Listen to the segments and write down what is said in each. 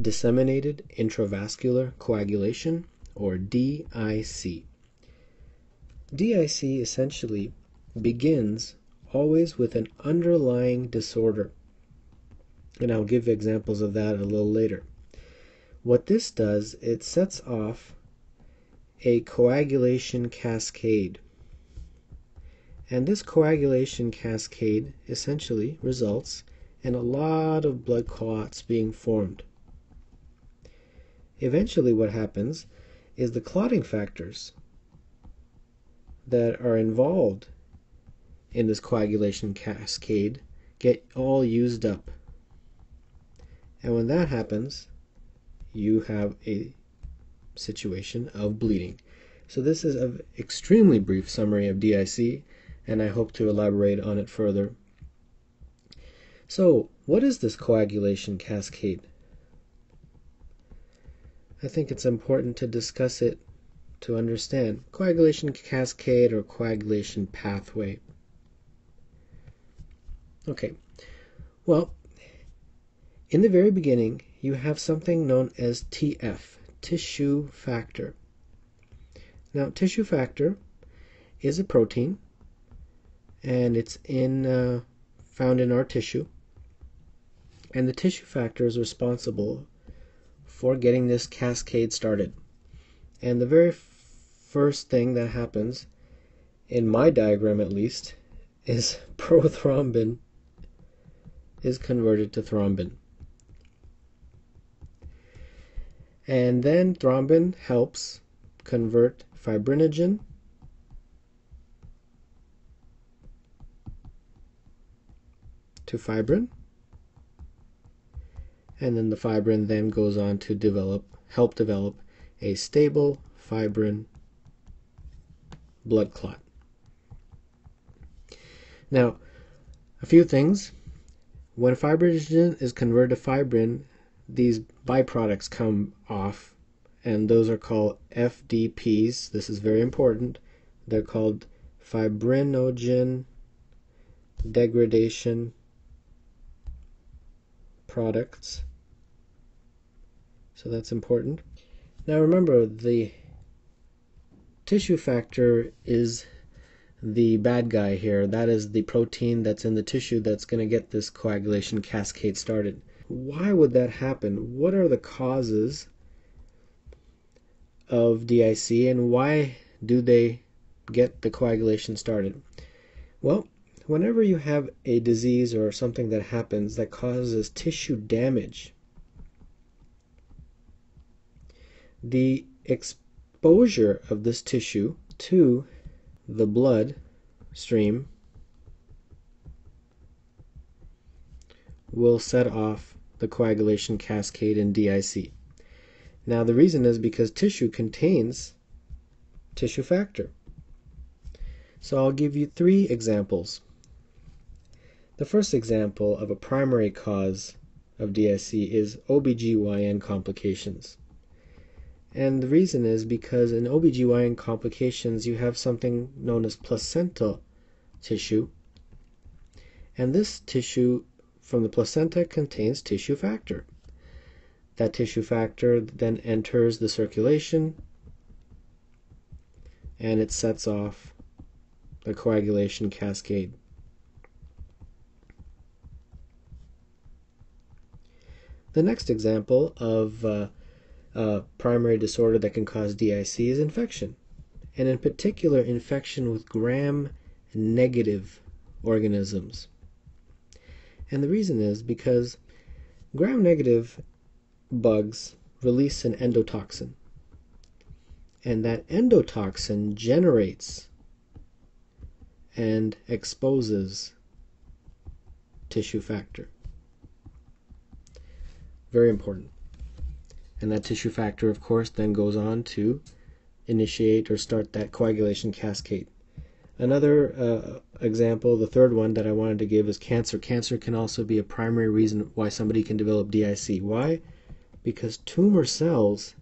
disseminated intravascular coagulation, or DIC. DIC essentially begins always with an underlying disorder. And I'll give examples of that a little later. What this does, it sets off a coagulation cascade. And this coagulation cascade essentially results in a lot of blood clots being formed. Eventually, what happens is the clotting factors that are involved in this coagulation cascade get all used up. And when that happens, you have a situation of bleeding. So this is an extremely brief summary of DIC, and I hope to elaborate on it further. So, what is this coagulation cascade? I think it's important to discuss it to understand. Coagulation cascade or coagulation pathway. Okay, well, in the very beginning, you have something known as TF, tissue factor. Now, tissue factor is a protein, and it's in uh, found in our tissue. And the tissue factor is responsible getting this cascade started. And the very first thing that happens, in my diagram at least, is prothrombin is converted to thrombin. And then thrombin helps convert fibrinogen to fibrin. And then the fibrin then goes on to develop, help develop a stable fibrin blood clot. Now, a few things when fibrinogen is converted to fibrin, these byproducts come off, and those are called FDPs. This is very important. They're called fibrinogen degradation products. So that's important. Now remember, the tissue factor is the bad guy here. That is the protein that's in the tissue that's going to get this coagulation cascade started. Why would that happen? What are the causes of DIC and why do they get the coagulation started? Well, whenever you have a disease or something that happens that causes tissue damage, the exposure of this tissue to the blood stream will set off the coagulation cascade in DIC. Now the reason is because tissue contains tissue factor. So I'll give you three examples. The first example of a primary cause of DIC is OBGYN complications. And the reason is because in OBGYN complications, you have something known as placental tissue. And this tissue from the placenta contains tissue factor. That tissue factor then enters the circulation and it sets off the coagulation cascade. The next example of uh, primary disorder that can cause DIC is infection, and in particular, infection with gram negative organisms. And the reason is because gram negative bugs release an endotoxin, and that endotoxin generates and exposes tissue factor. Very important. And that tissue factor, of course, then goes on to initiate or start that coagulation cascade. Another uh, example, the third one that I wanted to give is cancer. Cancer can also be a primary reason why somebody can develop DIC. Why? Because tumor cells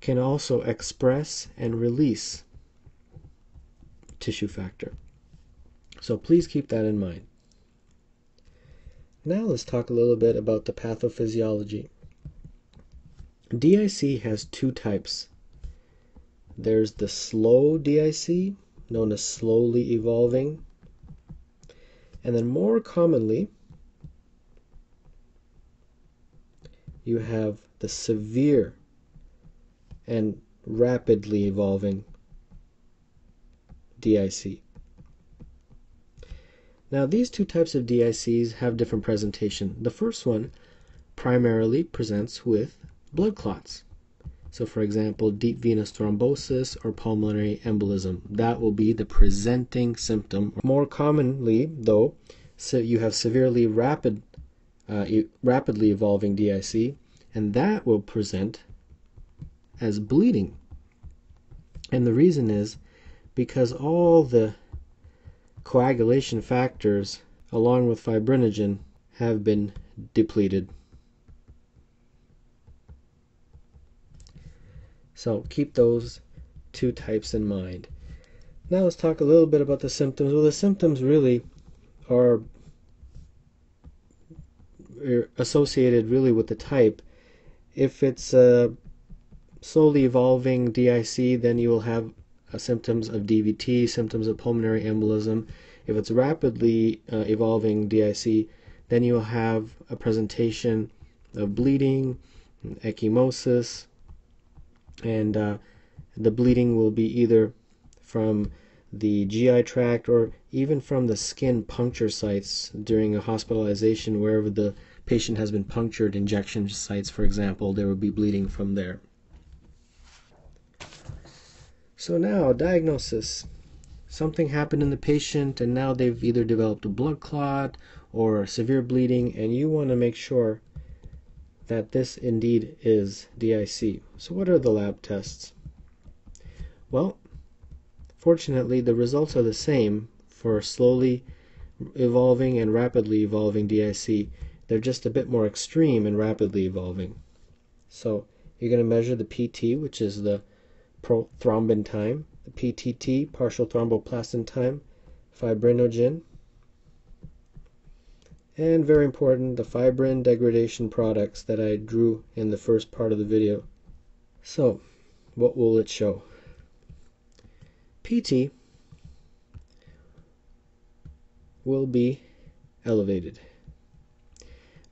can also express and release tissue factor. So please keep that in mind. Now let's talk a little bit about the pathophysiology. DIC has two types. There's the slow DIC, known as slowly evolving, and then more commonly, you have the severe and rapidly evolving DIC. Now these two types of DICs have different presentation. The first one primarily presents with blood clots. So for example, deep venous thrombosis or pulmonary embolism. That will be the presenting symptom. More commonly, though, so you have severely rapid, uh, e rapidly evolving DIC, and that will present as bleeding. And the reason is because all the coagulation factors, along with fibrinogen, have been depleted. So keep those two types in mind. Now let's talk a little bit about the symptoms. Well, the symptoms really are associated really with the type. If it's a slowly evolving DIC, then you will have uh, symptoms of DVT, symptoms of pulmonary embolism. If it's rapidly uh, evolving DIC, then you will have a presentation of bleeding, ecchymosis, and uh, the bleeding will be either from the GI tract or even from the skin puncture sites during a hospitalization wherever the patient has been punctured injection sites for example there will be bleeding from there so now diagnosis something happened in the patient and now they've either developed a blood clot or severe bleeding and you want to make sure that this indeed is DIC. So what are the lab tests? Well, fortunately the results are the same for slowly evolving and rapidly evolving DIC. They're just a bit more extreme and rapidly evolving. So you're going to measure the PT, which is the prothrombin time, the PTT, partial thromboplastin time, fibrinogen, and very important, the fibrin degradation products that I drew in the first part of the video. So, what will it show? PT will be elevated.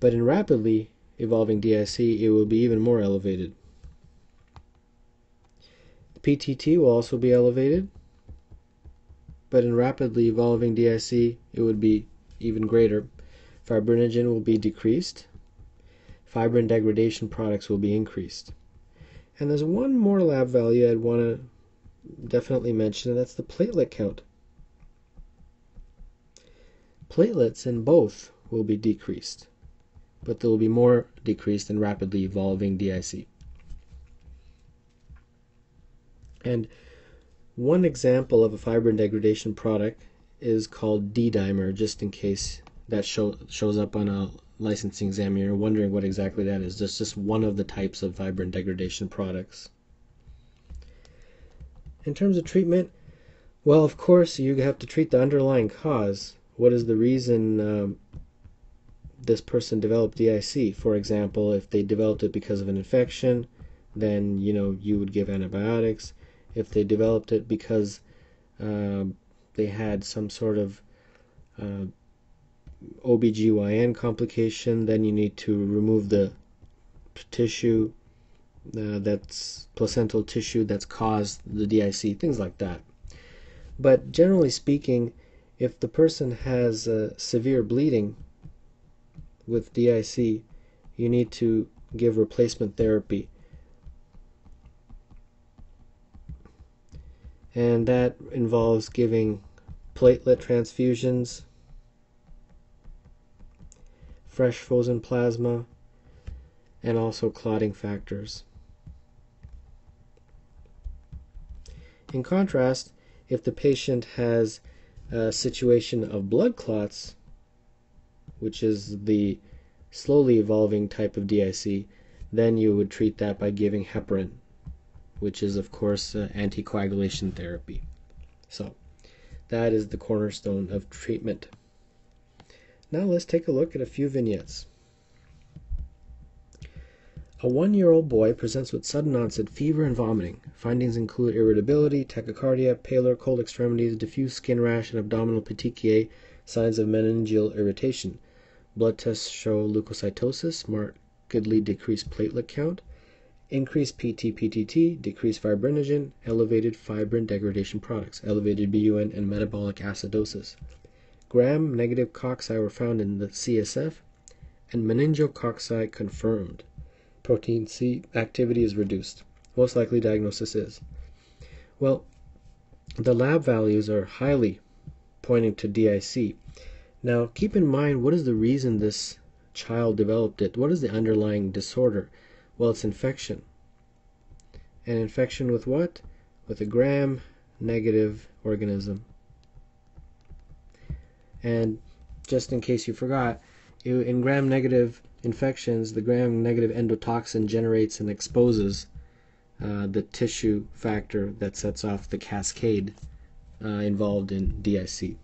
But in rapidly evolving DIC, it will be even more elevated. PTT will also be elevated, but in rapidly evolving DIC, it would be even greater fibrinogen will be decreased, fibrin degradation products will be increased. And there's one more lab value I'd want to definitely mention, and that's the platelet count. Platelets in both will be decreased, but they will be more decreased in rapidly evolving DIC. And one example of a fibrin degradation product is called D-dimer, just in case that show, shows up on a licensing exam you're wondering what exactly that is. That's just one of the types of fibrin degradation products. In terms of treatment, well, of course, you have to treat the underlying cause. What is the reason um, this person developed DIC? For example, if they developed it because of an infection, then you know you would give antibiotics. If they developed it because uh, they had some sort of uh, OBGYN complication, then you need to remove the tissue uh, that's placental tissue that's caused the DIC, things like that. But generally speaking, if the person has uh, severe bleeding with DIC, you need to give replacement therapy. And that involves giving platelet transfusions, fresh frozen plasma, and also clotting factors. In contrast, if the patient has a situation of blood clots, which is the slowly evolving type of DIC, then you would treat that by giving heparin, which is, of course, uh, anticoagulation therapy. So, that is the cornerstone of treatment. Now let's take a look at a few vignettes. A one-year-old boy presents with sudden onset fever and vomiting. Findings include irritability, tachycardia, paler cold extremities, diffuse skin rash, and abdominal petechiae, signs of meningeal irritation. Blood tests show leukocytosis, markedly decreased platelet count, increased PT-PTT, decreased fibrinogen, elevated fibrin degradation products, elevated BUN, and metabolic acidosis. Gram-negative cocci were found in the CSF, and meningococci confirmed protein C activity is reduced. Most likely diagnosis is. Well, the lab values are highly pointing to DIC. Now, keep in mind what is the reason this child developed it? What is the underlying disorder? Well, it's infection. And infection with what? With a gram negative organism. And just in case you forgot, in gram negative infections, the gram-negative endotoxin generates and exposes uh, the tissue factor that sets off the cascade uh, involved in DIC.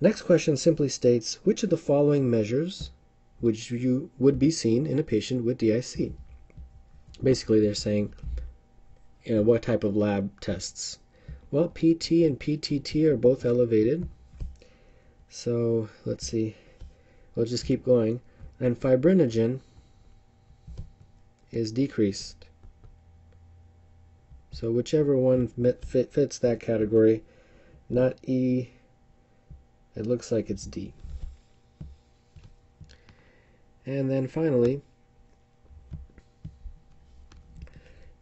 Next question simply states, which of the following measures would you would be seen in a patient with DIC? Basically, they're saying, you know, what type of lab tests? Well, PT and PTT are both elevated. So let's see. We'll just keep going. And fibrinogen is decreased. So whichever one fits that category, not E, it looks like it's D. And then finally,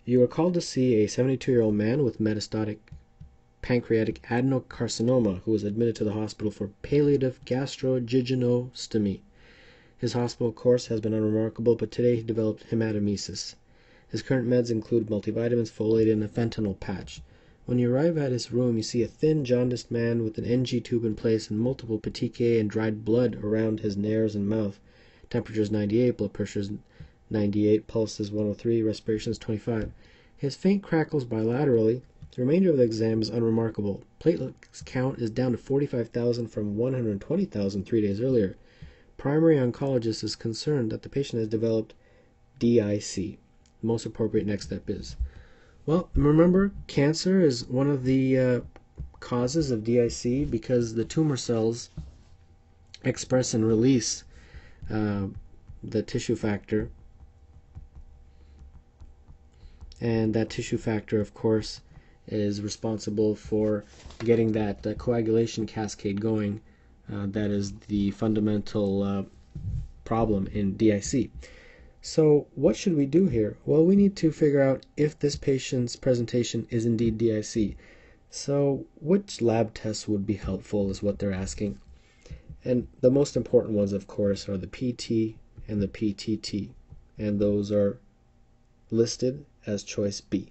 you are called to see a 72 year old man with metastatic pancreatic adenocarcinoma who was admitted to the hospital for palliative gastrojejunostomy. His hospital course has been unremarkable, but today he developed hematemesis. His current meds include multivitamins, folate, and a fentanyl patch. When you arrive at his room, you see a thin, jaundiced man with an NG tube in place and multiple petechiae and dried blood around his nares and mouth. Temperature is 98, blood pressure is 98, pulse is 103, respiration is 25. His faint crackles bilaterally, the remainder of the exam is unremarkable. Platelet count is down to 45,000 from 120,000 three days earlier. Primary oncologist is concerned that the patient has developed DIC. The most appropriate next step is. Well, remember, cancer is one of the uh, causes of DIC because the tumor cells express and release uh, the tissue factor. And that tissue factor, of course, is responsible for getting that uh, coagulation cascade going. Uh, that is the fundamental uh, problem in DIC. So what should we do here? Well, we need to figure out if this patient's presentation is indeed DIC. So which lab tests would be helpful is what they're asking. And the most important ones, of course, are the PT and the PTT. And those are listed as choice B.